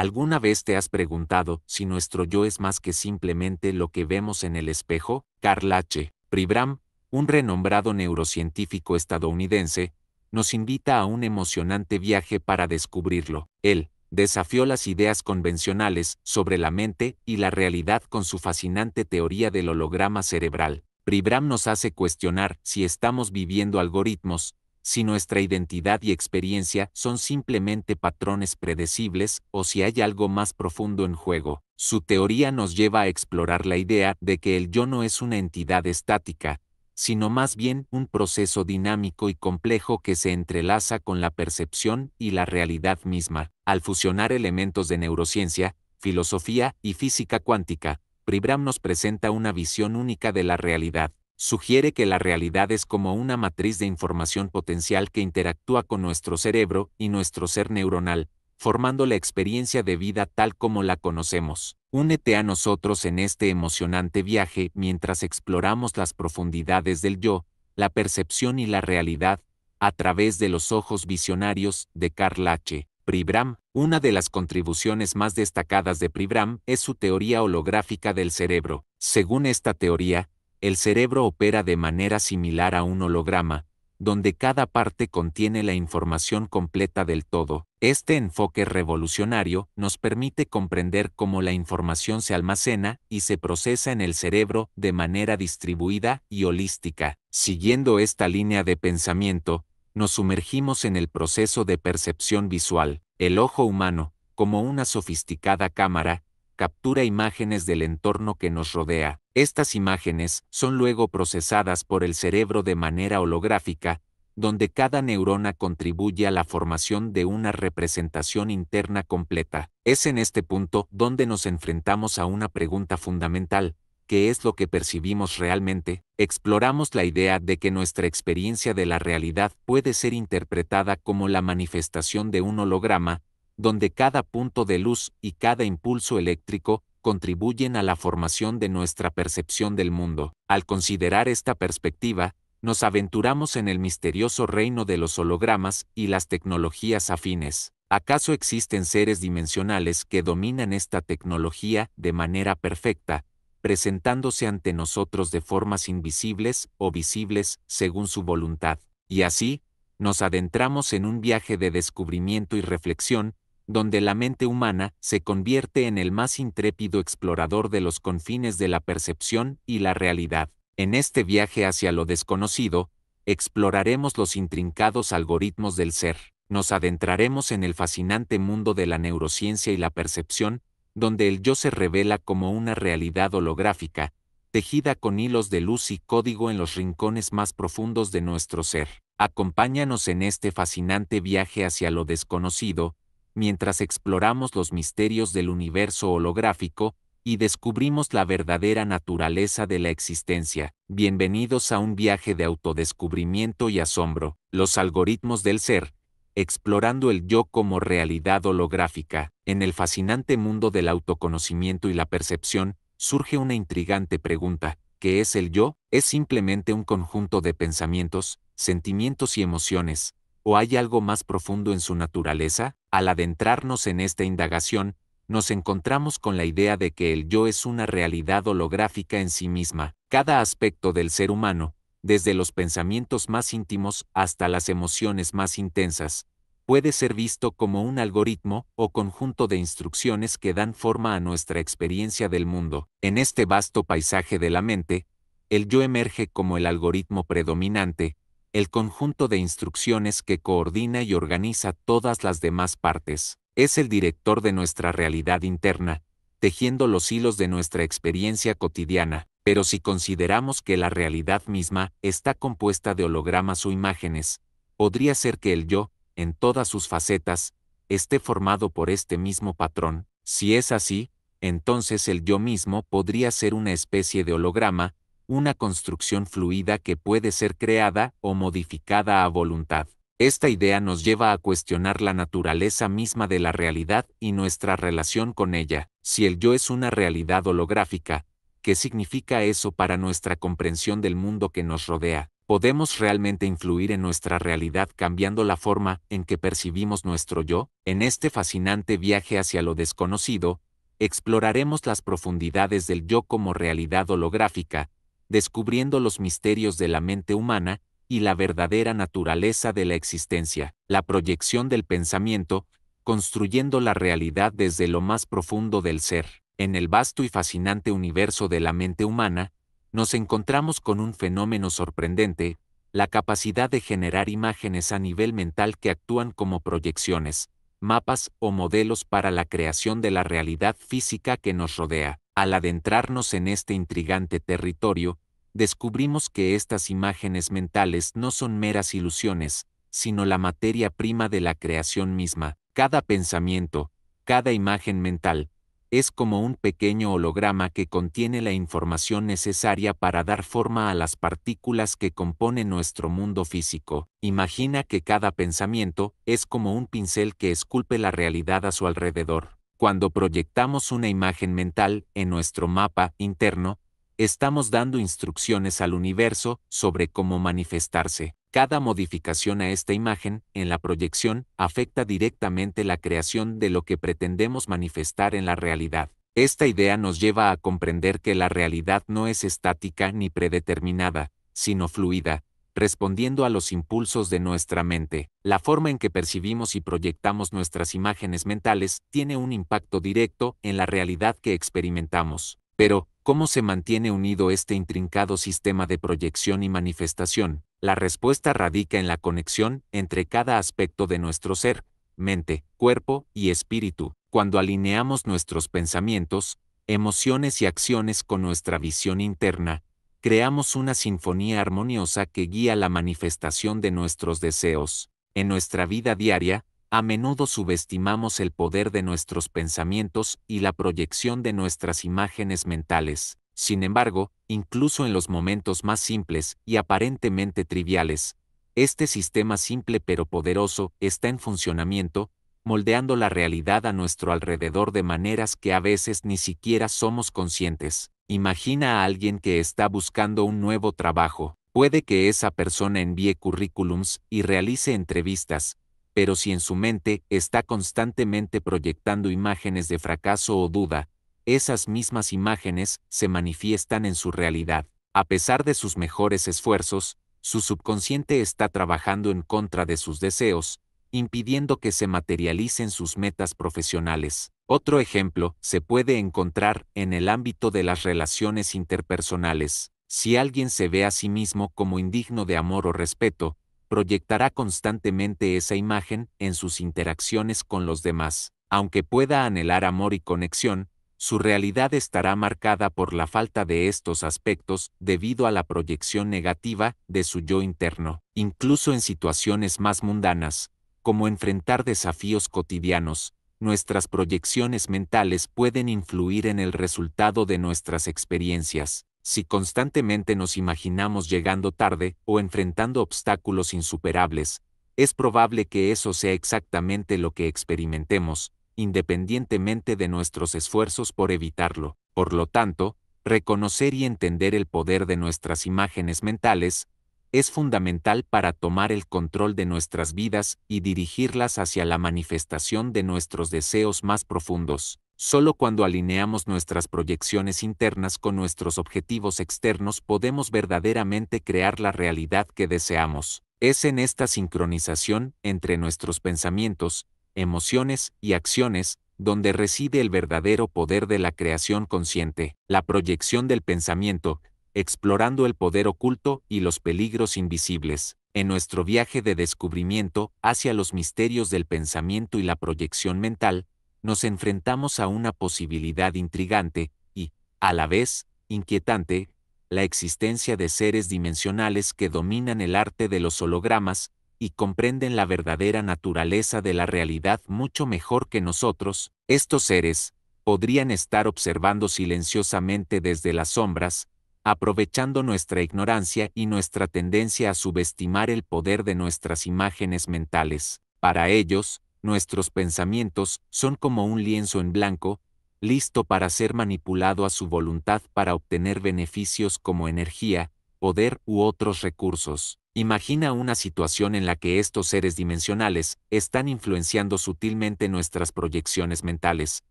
¿Alguna vez te has preguntado si nuestro yo es más que simplemente lo que vemos en el espejo? Carl H. Pribram, un renombrado neurocientífico estadounidense, nos invita a un emocionante viaje para descubrirlo. Él desafió las ideas convencionales sobre la mente y la realidad con su fascinante teoría del holograma cerebral. Pribram nos hace cuestionar si estamos viviendo algoritmos, si nuestra identidad y experiencia son simplemente patrones predecibles o si hay algo más profundo en juego. Su teoría nos lleva a explorar la idea de que el yo no es una entidad estática, sino más bien un proceso dinámico y complejo que se entrelaza con la percepción y la realidad misma. Al fusionar elementos de neurociencia, filosofía y física cuántica, Pribram nos presenta una visión única de la realidad sugiere que la realidad es como una matriz de información potencial que interactúa con nuestro cerebro y nuestro ser neuronal, formando la experiencia de vida tal como la conocemos. Únete a nosotros en este emocionante viaje mientras exploramos las profundidades del yo, la percepción y la realidad, a través de los ojos visionarios de Carl H. Pribram. Una de las contribuciones más destacadas de Pribram es su teoría holográfica del cerebro. Según esta teoría, el cerebro opera de manera similar a un holograma, donde cada parte contiene la información completa del todo. Este enfoque revolucionario nos permite comprender cómo la información se almacena y se procesa en el cerebro de manera distribuida y holística. Siguiendo esta línea de pensamiento, nos sumergimos en el proceso de percepción visual. El ojo humano, como una sofisticada cámara, captura imágenes del entorno que nos rodea. Estas imágenes son luego procesadas por el cerebro de manera holográfica, donde cada neurona contribuye a la formación de una representación interna completa. Es en este punto donde nos enfrentamos a una pregunta fundamental, ¿qué es lo que percibimos realmente? Exploramos la idea de que nuestra experiencia de la realidad puede ser interpretada como la manifestación de un holograma, donde cada punto de luz y cada impulso eléctrico contribuyen a la formación de nuestra percepción del mundo. Al considerar esta perspectiva, nos aventuramos en el misterioso reino de los hologramas y las tecnologías afines. ¿Acaso existen seres dimensionales que dominan esta tecnología de manera perfecta, presentándose ante nosotros de formas invisibles o visibles según su voluntad? Y así, nos adentramos en un viaje de descubrimiento y reflexión donde la mente humana se convierte en el más intrépido explorador de los confines de la percepción y la realidad. En este viaje hacia lo desconocido, exploraremos los intrincados algoritmos del ser, nos adentraremos en el fascinante mundo de la neurociencia y la percepción, donde el yo se revela como una realidad holográfica, tejida con hilos de luz y código en los rincones más profundos de nuestro ser. Acompáñanos en este fascinante viaje hacia lo desconocido, mientras exploramos los misterios del universo holográfico y descubrimos la verdadera naturaleza de la existencia. Bienvenidos a un viaje de autodescubrimiento y asombro, los algoritmos del ser, explorando el yo como realidad holográfica. En el fascinante mundo del autoconocimiento y la percepción, surge una intrigante pregunta, ¿qué es el yo? ¿Es simplemente un conjunto de pensamientos, sentimientos y emociones, ¿O hay algo más profundo en su naturaleza? Al adentrarnos en esta indagación, nos encontramos con la idea de que el yo es una realidad holográfica en sí misma. Cada aspecto del ser humano, desde los pensamientos más íntimos hasta las emociones más intensas, puede ser visto como un algoritmo o conjunto de instrucciones que dan forma a nuestra experiencia del mundo. En este vasto paisaje de la mente, el yo emerge como el algoritmo predominante, el conjunto de instrucciones que coordina y organiza todas las demás partes. Es el director de nuestra realidad interna, tejiendo los hilos de nuestra experiencia cotidiana. Pero si consideramos que la realidad misma está compuesta de hologramas o imágenes, podría ser que el yo, en todas sus facetas, esté formado por este mismo patrón. Si es así, entonces el yo mismo podría ser una especie de holograma, una construcción fluida que puede ser creada o modificada a voluntad. Esta idea nos lleva a cuestionar la naturaleza misma de la realidad y nuestra relación con ella. Si el yo es una realidad holográfica, ¿qué significa eso para nuestra comprensión del mundo que nos rodea? ¿Podemos realmente influir en nuestra realidad cambiando la forma en que percibimos nuestro yo? En este fascinante viaje hacia lo desconocido, exploraremos las profundidades del yo como realidad holográfica, descubriendo los misterios de la mente humana y la verdadera naturaleza de la existencia, la proyección del pensamiento, construyendo la realidad desde lo más profundo del ser. En el vasto y fascinante universo de la mente humana, nos encontramos con un fenómeno sorprendente, la capacidad de generar imágenes a nivel mental que actúan como proyecciones, mapas o modelos para la creación de la realidad física que nos rodea. Al adentrarnos en este intrigante territorio, descubrimos que estas imágenes mentales no son meras ilusiones, sino la materia prima de la creación misma. Cada pensamiento, cada imagen mental, es como un pequeño holograma que contiene la información necesaria para dar forma a las partículas que componen nuestro mundo físico. Imagina que cada pensamiento es como un pincel que esculpe la realidad a su alrededor. Cuando proyectamos una imagen mental en nuestro mapa interno, estamos dando instrucciones al universo sobre cómo manifestarse. Cada modificación a esta imagen, en la proyección, afecta directamente la creación de lo que pretendemos manifestar en la realidad. Esta idea nos lleva a comprender que la realidad no es estática ni predeterminada, sino fluida, respondiendo a los impulsos de nuestra mente. La forma en que percibimos y proyectamos nuestras imágenes mentales tiene un impacto directo en la realidad que experimentamos. Pero, ¿Cómo se mantiene unido este intrincado sistema de proyección y manifestación? La respuesta radica en la conexión entre cada aspecto de nuestro ser, mente, cuerpo y espíritu. Cuando alineamos nuestros pensamientos, emociones y acciones con nuestra visión interna, creamos una sinfonía armoniosa que guía la manifestación de nuestros deseos. En nuestra vida diaria, a menudo subestimamos el poder de nuestros pensamientos y la proyección de nuestras imágenes mentales. Sin embargo, incluso en los momentos más simples y aparentemente triviales, este sistema simple pero poderoso está en funcionamiento, moldeando la realidad a nuestro alrededor de maneras que a veces ni siquiera somos conscientes. Imagina a alguien que está buscando un nuevo trabajo. Puede que esa persona envíe currículums y realice entrevistas, pero si en su mente está constantemente proyectando imágenes de fracaso o duda, esas mismas imágenes se manifiestan en su realidad. A pesar de sus mejores esfuerzos, su subconsciente está trabajando en contra de sus deseos, impidiendo que se materialicen sus metas profesionales. Otro ejemplo se puede encontrar en el ámbito de las relaciones interpersonales. Si alguien se ve a sí mismo como indigno de amor o respeto, proyectará constantemente esa imagen en sus interacciones con los demás. Aunque pueda anhelar amor y conexión, su realidad estará marcada por la falta de estos aspectos debido a la proyección negativa de su yo interno. Incluso en situaciones más mundanas, como enfrentar desafíos cotidianos, nuestras proyecciones mentales pueden influir en el resultado de nuestras experiencias. Si constantemente nos imaginamos llegando tarde o enfrentando obstáculos insuperables, es probable que eso sea exactamente lo que experimentemos, independientemente de nuestros esfuerzos por evitarlo. Por lo tanto, reconocer y entender el poder de nuestras imágenes mentales es fundamental para tomar el control de nuestras vidas y dirigirlas hacia la manifestación de nuestros deseos más profundos. Solo cuando alineamos nuestras proyecciones internas con nuestros objetivos externos podemos verdaderamente crear la realidad que deseamos. Es en esta sincronización entre nuestros pensamientos, emociones y acciones donde reside el verdadero poder de la creación consciente, la proyección del pensamiento, explorando el poder oculto y los peligros invisibles. En nuestro viaje de descubrimiento hacia los misterios del pensamiento y la proyección mental, nos enfrentamos a una posibilidad intrigante y, a la vez, inquietante, la existencia de seres dimensionales que dominan el arte de los hologramas y comprenden la verdadera naturaleza de la realidad mucho mejor que nosotros, estos seres, podrían estar observando silenciosamente desde las sombras, aprovechando nuestra ignorancia y nuestra tendencia a subestimar el poder de nuestras imágenes mentales. Para ellos, nuestros pensamientos son como un lienzo en blanco, listo para ser manipulado a su voluntad para obtener beneficios como energía, poder u otros recursos. Imagina una situación en la que estos seres dimensionales están influenciando sutilmente nuestras proyecciones mentales,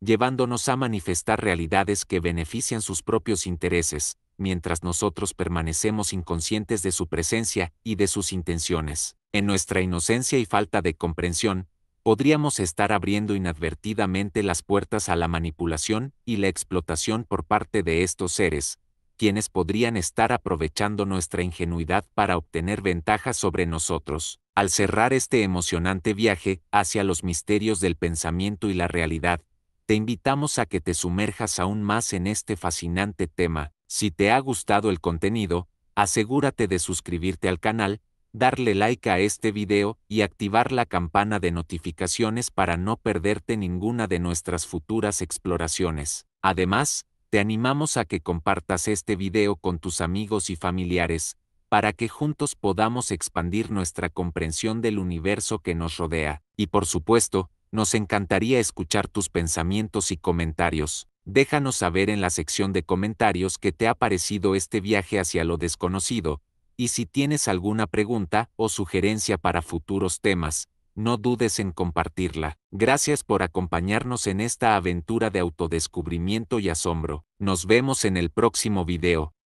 llevándonos a manifestar realidades que benefician sus propios intereses, mientras nosotros permanecemos inconscientes de su presencia y de sus intenciones. En nuestra inocencia y falta de comprensión, podríamos estar abriendo inadvertidamente las puertas a la manipulación y la explotación por parte de estos seres, quienes podrían estar aprovechando nuestra ingenuidad para obtener ventajas sobre nosotros. Al cerrar este emocionante viaje hacia los misterios del pensamiento y la realidad, te invitamos a que te sumerjas aún más en este fascinante tema. Si te ha gustado el contenido, asegúrate de suscribirte al canal, darle like a este video y activar la campana de notificaciones para no perderte ninguna de nuestras futuras exploraciones. Además, te animamos a que compartas este video con tus amigos y familiares, para que juntos podamos expandir nuestra comprensión del universo que nos rodea. Y por supuesto, nos encantaría escuchar tus pensamientos y comentarios. Déjanos saber en la sección de comentarios qué te ha parecido este viaje hacia lo desconocido, y si tienes alguna pregunta o sugerencia para futuros temas, no dudes en compartirla. Gracias por acompañarnos en esta aventura de autodescubrimiento y asombro. Nos vemos en el próximo video.